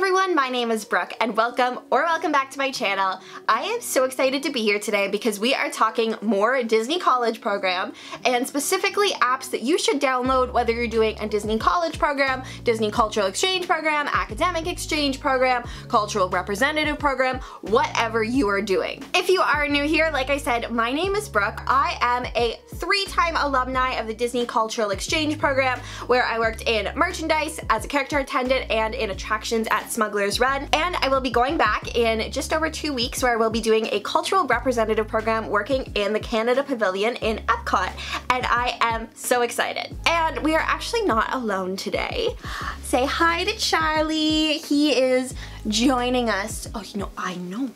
everyone, my name is Brooke and welcome or welcome back to my channel. I am so excited to be here today because we are talking more Disney College program and specifically apps that you should download whether you're doing a Disney College program, Disney Cultural Exchange program, Academic Exchange program, Cultural Representative program, whatever you are doing. If you are new here, like I said, my name is Brooke. I am a three-time alumni of the Disney Cultural Exchange program where I worked in merchandise as a character attendant and in attractions at Smuggler's Run. And I will be going back in just over two weeks where I will be doing a cultural representative program working in the Canada Pavilion in Epcot. And I am so excited. And we are actually not alone today. Say hi to Charlie. He is joining us. Oh, you know, I know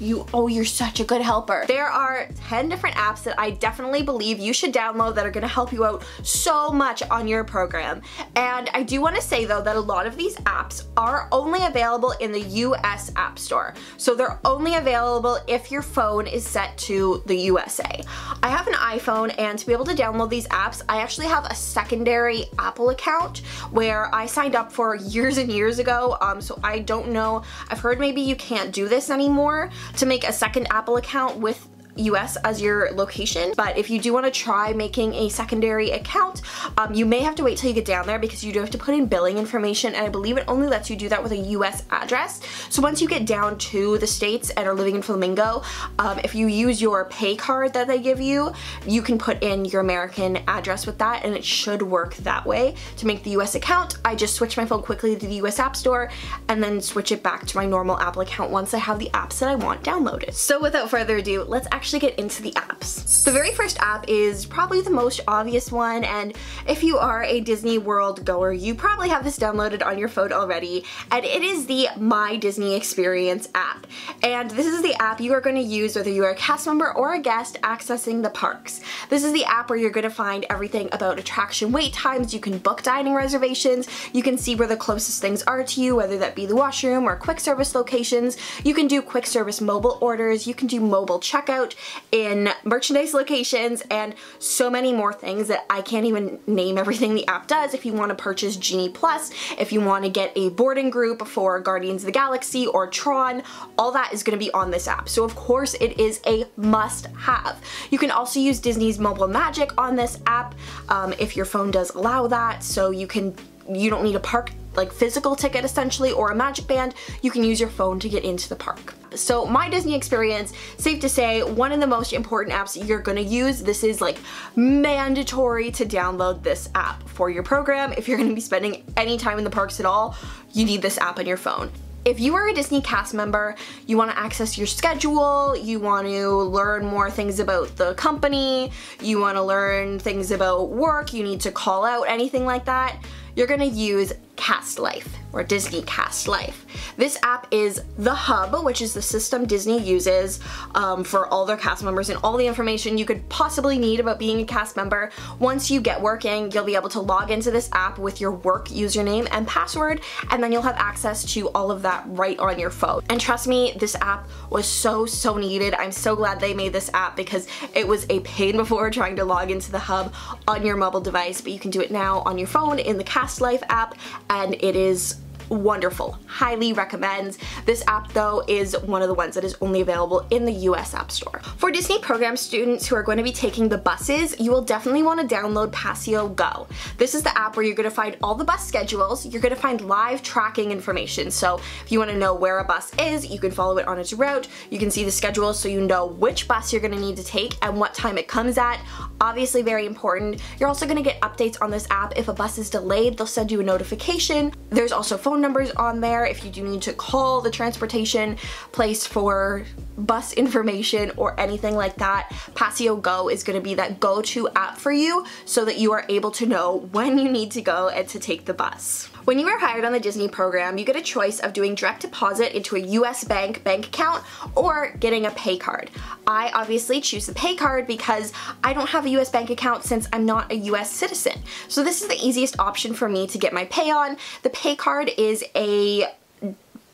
you, oh, you're such a good helper. There are 10 different apps that I definitely believe you should download that are gonna help you out so much on your program. And I do wanna say though that a lot of these apps are only available in the US App Store. So they're only available if your phone is set to the USA. I have an iPhone and to be able to download these apps, I actually have a secondary Apple account where I signed up for years and years ago. Um, so I don't know, I've heard maybe you can't do this anymore to make a second Apple account with US as your location, but if you do want to try making a secondary account, um, you may have to wait till you get down there because you do have to put in billing information and I believe it only lets you do that with a US address. So once you get down to the States and are living in Flamingo, um, if you use your pay card that they give you, you can put in your American address with that and it should work that way. To make the US account, I just switch my phone quickly to the US App Store and then switch it back to my normal Apple account once I have the apps that I want downloaded. So without further ado, let's actually actually get into the apps. The very first app is probably the most obvious one and if you are a Disney World goer, you probably have this downloaded on your phone already and it is the My Disney Experience app. And this is the app you are going to use whether you are a cast member or a guest accessing the parks. This is the app where you're going to find everything about attraction wait times, you can book dining reservations, you can see where the closest things are to you, whether that be the washroom or quick service locations, you can do quick service mobile orders, you can do mobile checkout, in merchandise locations and so many more things that I can't even name everything the app does. If you want to purchase Genie Plus, if you want to get a boarding group for Guardians of the Galaxy or Tron, all that is going to be on this app. So of course it is a must have. You can also use Disney's Mobile Magic on this app um, if your phone does allow that. So you can you don't need a park like physical ticket essentially or a magic band, you can use your phone to get into the park. So my Disney experience, safe to say, one of the most important apps you're gonna use. This is like mandatory to download this app for your program. If you're gonna be spending any time in the parks at all, you need this app on your phone. If you are a Disney cast member, you want to access your schedule, you want to learn more things about the company, you want to learn things about work, you need to call out, anything like that, you're going to use Cast Life or Disney Cast Life. This app is the hub, which is the system Disney uses um, for all their cast members and all the information you could possibly need about being a cast member. Once you get working, you'll be able to log into this app with your work username and password, and then you'll have access to all of that right on your phone. And trust me, this app was so, so needed. I'm so glad they made this app because it was a pain before trying to log into the hub on your mobile device, but you can do it now on your phone in the Cast Life app, and it is wonderful. Highly recommend. This app though is one of the ones that is only available in the US App Store. For Disney program students who are going to be taking the buses, you will definitely want to download Passio Go. This is the app where you're going to find all the bus schedules, you're going to find live tracking information. So if you want to know where a bus is, you can follow it on its route, you can see the schedule so you know which bus you're going to need to take and what time it comes at. Obviously very important. You're also going to get updates on this app. If a bus is delayed, they'll send you a notification. There's also phone phone numbers on there if you do need to call the transportation place for bus information or anything like that. Passio Go is going to be that go-to app for you so that you are able to know when you need to go and to take the bus. When you are hired on the Disney program, you get a choice of doing direct deposit into a US bank bank account or getting a pay card. I obviously choose the pay card because I don't have a US bank account since I'm not a US citizen. So this is the easiest option for me to get my pay on. The pay card is a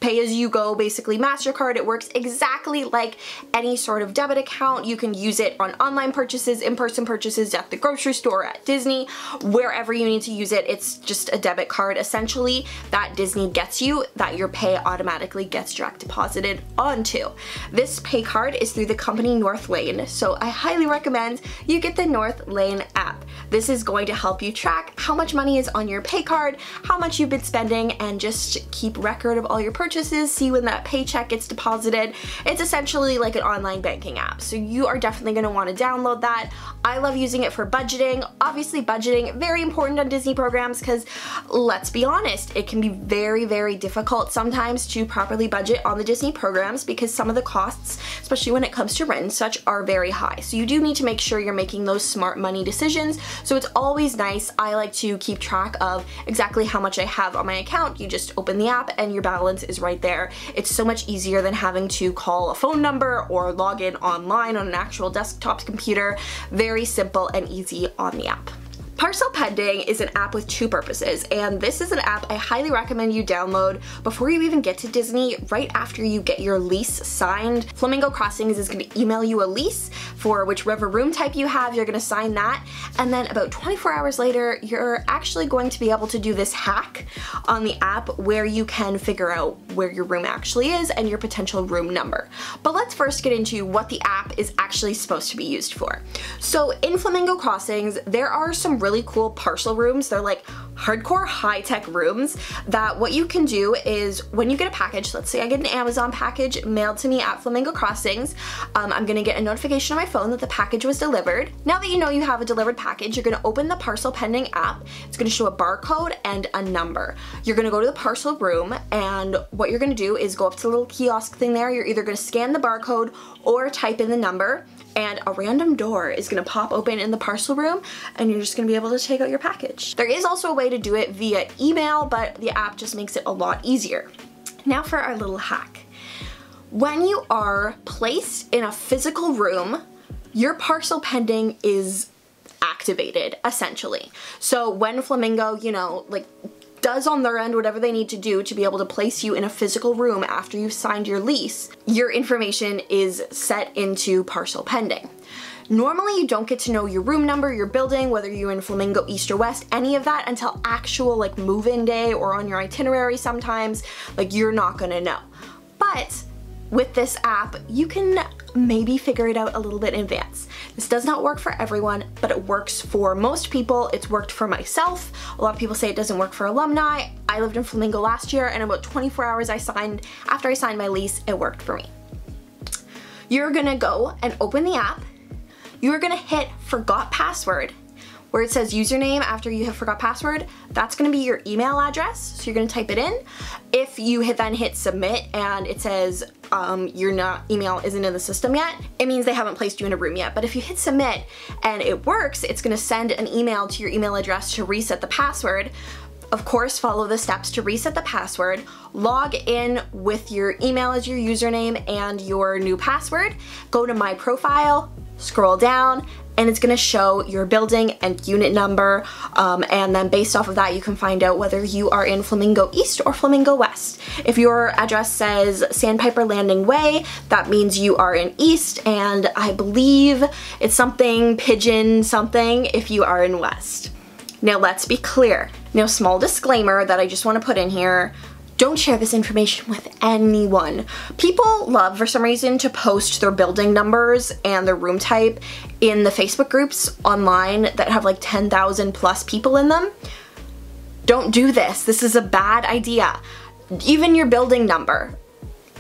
pay as you go, basically MasterCard. It works exactly like any sort of debit account. You can use it on online purchases, in-person purchases at the grocery store, at Disney, wherever you need to use it. It's just a debit card essentially that Disney gets you that your pay automatically gets direct deposited onto. This pay card is through the company Northlane, so I highly recommend you get the Northlane app. This is going to help you track how much money is on your pay card, how much you've been spending, and just keep record of all your purchases, see when that paycheck gets deposited. It's essentially like an online banking app, so you are definitely gonna wanna download that. I love using it for budgeting. Obviously budgeting, very important on Disney programs because let's be honest, it can be very, very difficult sometimes to properly budget on the Disney programs because some of the costs, especially when it comes to rent and such, are very high. So you do need to make sure you're making those smart money decisions. So it's always nice. I like to keep track of exactly how much I have on my account. You just open the app and your balance is right there. It's so much easier than having to call a phone number or log in online on an actual desktop computer. Very simple and easy on the app. Parcel Pending is an app with two purposes, and this is an app I highly recommend you download before you even get to Disney, right after you get your lease signed. Flamingo Crossings is gonna email you a lease for whichever room type you have, you're gonna sign that, and then about 24 hours later, you're actually going to be able to do this hack on the app where you can figure out where your room actually is and your potential room number. But let's first get into what the app is actually supposed to be used for. So in Flamingo Crossings, there are some really cool parcel rooms. They're like hardcore high-tech rooms that what you can do is when you get a package, let's say I get an Amazon package mailed to me at Flamingo Crossings, um, I'm gonna get a notification on my phone that the package was delivered. Now that you know you have a delivered package, you're gonna open the Parcel Pending app. It's gonna show a barcode and a number. You're gonna go to the parcel room and what you're gonna do is go up to the little kiosk thing there. You're either gonna scan the barcode or type in the number and a random door is gonna pop open in the parcel room and you're just gonna be able to take out your package. There is also a way to do it via email, but the app just makes it a lot easier. Now for our little hack. When you are placed in a physical room, your parcel pending is activated essentially. So when Flamingo, you know, like does on their end whatever they need to do to be able to place you in a physical room after you've signed your lease, your information is set into parcel pending. Normally you don't get to know your room number, your building, whether you're in Flamingo East or West, any of that until actual like move-in day or on your itinerary sometimes, like you're not gonna know. But with this app, you can maybe figure it out a little bit in advance. This does not work for everyone, but it works for most people. It's worked for myself. A lot of people say it doesn't work for alumni. I lived in Flamingo last year and about 24 hours I signed, after I signed my lease, it worked for me. You're gonna go and open the app. You're gonna hit forgot password where it says username after you have forgot password, that's gonna be your email address. So you're gonna type it in. If you hit then hit submit and it says um, your email isn't in the system yet, it means they haven't placed you in a room yet. But if you hit submit and it works, it's gonna send an email to your email address to reset the password. Of course, follow the steps to reset the password, log in with your email as your username and your new password, go to my profile, scroll down, and it's gonna show your building and unit number um, and then based off of that you can find out whether you are in Flamingo East or Flamingo West. If your address says Sandpiper Landing Way that means you are in East and I believe it's something Pigeon something if you are in West. Now let's be clear. Now small disclaimer that I just want to put in here don't share this information with anyone. People love, for some reason, to post their building numbers and their room type in the Facebook groups online that have like 10,000 plus people in them. Don't do this. This is a bad idea. Even your building number.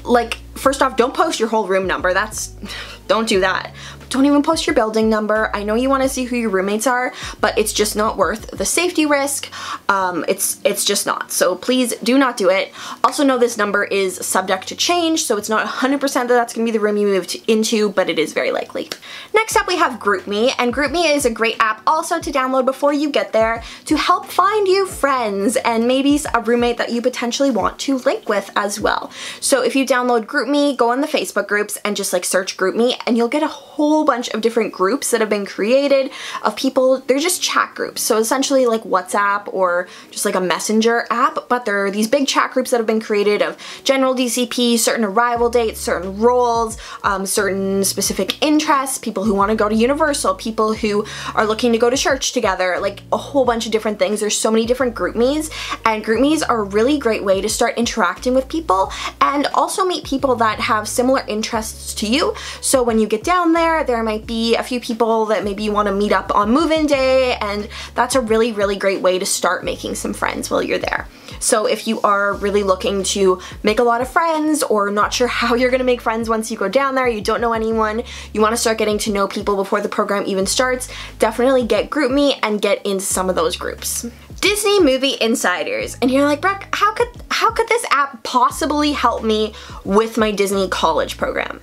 Like, first off, don't post your whole room number. That's, don't do that. Don't even post your building number. I know you want to see who your roommates are, but it's just not worth the safety risk. Um, it's it's just not. So please do not do it. Also know this number is subject to change, so it's not 100% that that's going to be the room you moved into, but it is very likely. Next up we have GroupMe, and GroupMe is a great app also to download before you get there to help find you friends and maybe a roommate that you potentially want to link with as well. So if you download GroupMe, go on the Facebook groups and just like search GroupMe and you'll get a whole bunch of different groups that have been created of people. They're just chat groups. So essentially like WhatsApp or just like a messenger app, but there are these big chat groups that have been created of general DCP, certain arrival dates, certain roles, um, certain specific interests, people who want to go to Universal, people who are looking to go to church together, like a whole bunch of different things. There's so many different GroupMe's and GroupMe's are a really great way to start interacting with people and also meet people that have similar interests to you. So when you get down there, there might be a few people that maybe you want to meet up on move-in day and that's a really, really great way to start making some friends while you're there. So if you are really looking to make a lot of friends or not sure how you're gonna make friends once you go down there, you don't know anyone, you wanna start getting to know people before the program even starts, definitely get GroupMe and get into some of those groups. Disney Movie Insiders. And you're like, Brooke, how could, how could this app possibly help me with my Disney college program?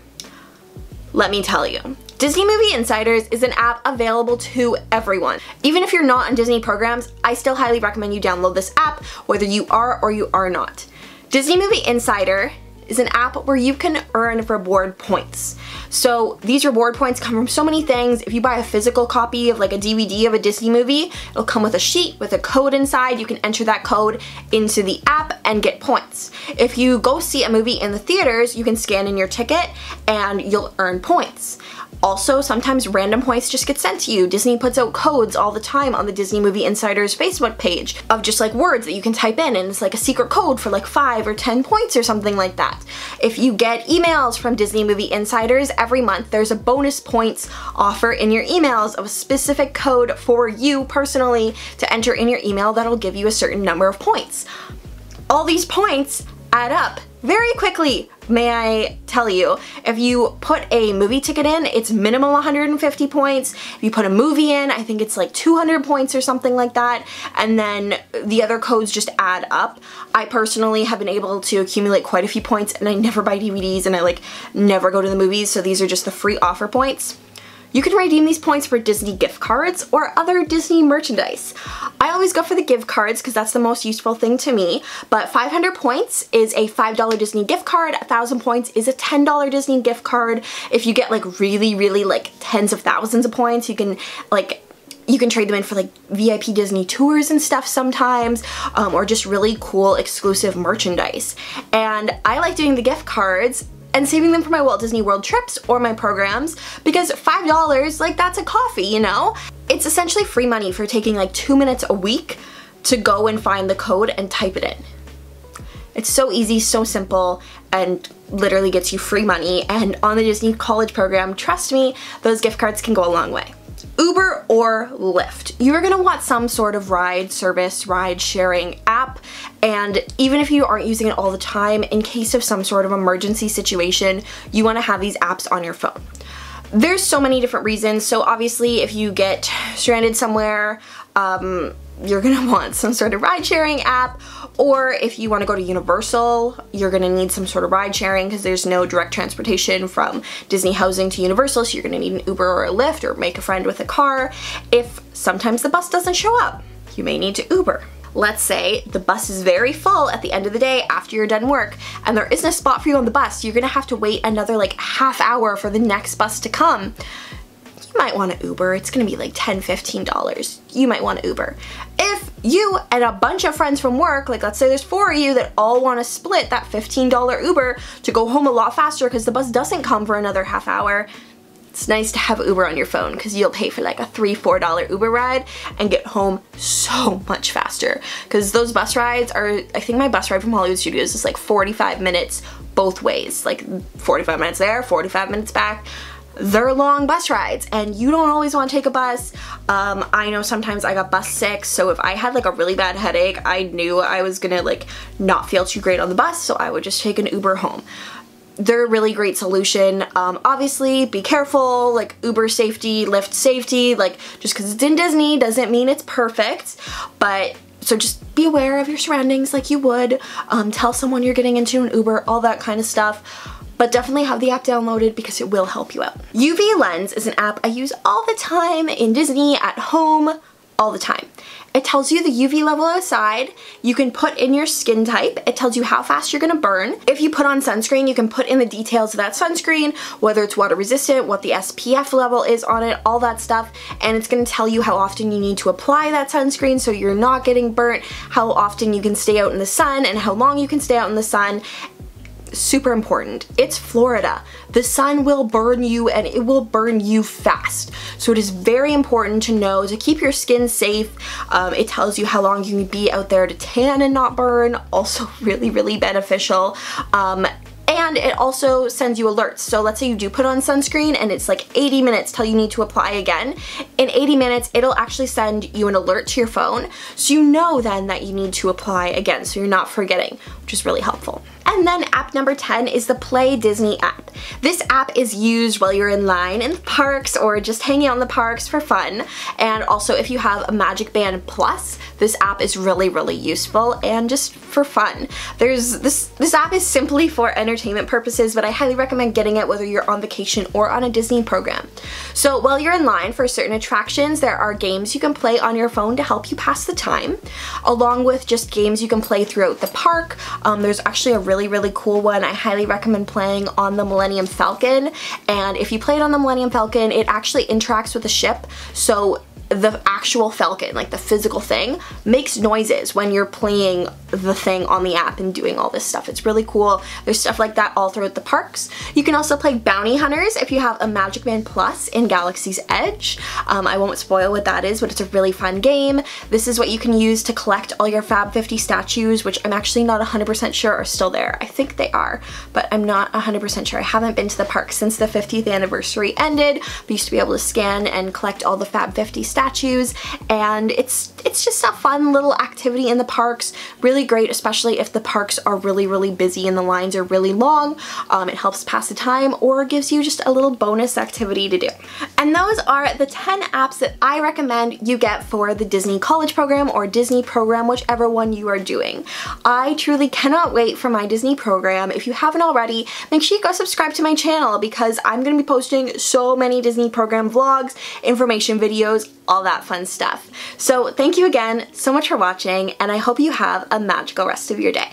Let me tell you. Disney Movie Insiders is an app available to everyone. Even if you're not on Disney programs, I still highly recommend you download this app, whether you are or you are not. Disney Movie Insider is an app where you can earn reward points. So these reward points come from so many things. If you buy a physical copy of like a DVD of a Disney movie, it'll come with a sheet with a code inside. You can enter that code into the app and get points. If you go see a movie in the theaters, you can scan in your ticket and you'll earn points. Also, sometimes random points just get sent to you. Disney puts out codes all the time on the Disney Movie Insiders Facebook page of just like words that you can type in and it's like a secret code for like 5 or 10 points or something like that. If you get emails from Disney Movie Insiders every month, there's a bonus points offer in your emails of a specific code for you personally to enter in your email that'll give you a certain number of points. All these points add up very quickly, may I tell you, if you put a movie ticket in, it's minimum 150 points. If you put a movie in, I think it's like 200 points or something like that. And then the other codes just add up. I personally have been able to accumulate quite a few points and I never buy DVDs and I like never go to the movies. So these are just the free offer points. You can redeem these points for Disney gift cards or other Disney merchandise. I always go for the gift cards because that's the most useful thing to me, but 500 points is a $5 Disney gift card, 1,000 points is a $10 Disney gift card. If you get like really, really like tens of thousands of points, you can like you can trade them in for like VIP Disney tours and stuff sometimes, um, or just really cool exclusive merchandise. And I like doing the gift cards and saving them for my Walt Disney World trips or my programs because $5, like that's a coffee, you know? It's essentially free money for taking like two minutes a week to go and find the code and type it in. It's so easy, so simple, and literally gets you free money. And on the Disney College program, trust me, those gift cards can go a long way. Uber or Lyft. You're gonna want some sort of ride service, ride sharing app, and even if you aren't using it all the time, in case of some sort of emergency situation, you wanna have these apps on your phone. There's so many different reasons, so obviously if you get stranded somewhere, um, you're gonna want some sort of ride sharing app or if you want to go to Universal you're gonna need some sort of ride sharing because there's no direct transportation from Disney housing to Universal so you're gonna need an Uber or a Lyft or make a friend with a car if sometimes the bus doesn't show up you may need to Uber let's say the bus is very full at the end of the day after you're done work and there isn't a spot for you on the bus, you're gonna have to wait another like half hour for the next bus to come you might want to Uber. It's gonna be like $10, $15. You might want to Uber. If you and a bunch of friends from work, like let's say there's four of you that all want to split that $15 Uber to go home a lot faster because the bus doesn't come for another half hour, it's nice to have Uber on your phone because you'll pay for like a three, four dollar Uber ride and get home so much faster. Because those bus rides are, I think my bus ride from Hollywood Studios is like 45 minutes both ways. Like 45 minutes there, 45 minutes back they're long bus rides and you don't always want to take a bus. Um, I know sometimes I got bus sick so if I had like a really bad headache I knew I was gonna like not feel too great on the bus so I would just take an Uber home. They're a really great solution. Um, obviously be careful like Uber safety, Lyft safety like just because it's in Disney doesn't mean it's perfect but so just be aware of your surroundings like you would. Um, tell someone you're getting into an Uber, all that kind of stuff but definitely have the app downloaded because it will help you out. UV Lens is an app I use all the time in Disney, at home, all the time. It tells you the UV level outside. You can put in your skin type. It tells you how fast you're gonna burn. If you put on sunscreen, you can put in the details of that sunscreen, whether it's water resistant, what the SPF level is on it, all that stuff. And it's gonna tell you how often you need to apply that sunscreen so you're not getting burnt, how often you can stay out in the sun, and how long you can stay out in the sun super important. It's Florida. The sun will burn you and it will burn you fast. So it is very important to know to keep your skin safe. Um, it tells you how long you can be out there to tan and not burn. Also really, really beneficial. Um, and it also sends you alerts. So let's say you do put on sunscreen and it's like 80 minutes till you need to apply again. In 80 minutes, it'll actually send you an alert to your phone. So you know then that you need to apply again so you're not forgetting, which is really helpful. And then app number 10 is the Play Disney app. This app is used while you're in line in the parks or just hanging out in the parks for fun. And also if you have a Magic Band Plus, this app is really, really useful and just for fun. There's this, this app is simply for entertainment purposes, but I highly recommend getting it whether you're on vacation or on a Disney program. So while you're in line for certain attractions, there are games you can play on your phone to help you pass the time, along with just games you can play throughout the park. Um, there's actually a really, really cool one I highly recommend playing on the Millennium Falcon. And if you play it on the Millennium Falcon, it actually interacts with the ship. So the actual Falcon, like the physical thing, makes noises when you're playing the thing on the app and doing all this stuff. It's really cool. There's stuff like that all throughout the parks. You can also play Bounty Hunters if you have a Magic Band Plus in Galaxy's Edge. Um, I won't spoil what that is, but it's a really fun game. This is what you can use to collect all your Fab 50 statues, which I'm actually not 100% sure are still there. I think they are, but I'm not 100% sure. I haven't been to the park since the 50th anniversary ended. We used to be able to scan and collect all the Fab 50 statues, and it's, it's just a fun little activity in the parks. Really really great, especially if the parks are really, really busy and the lines are really long. Um, it helps pass the time or gives you just a little bonus activity to do. And those are the 10 apps that I recommend you get for the Disney College Program or Disney program, whichever one you are doing. I truly cannot wait for my Disney program. If you haven't already, make sure you go subscribe to my channel because I'm going to be posting so many Disney program vlogs, information videos, all that fun stuff. So thank you again so much for watching and I hope you have a magical rest of your day.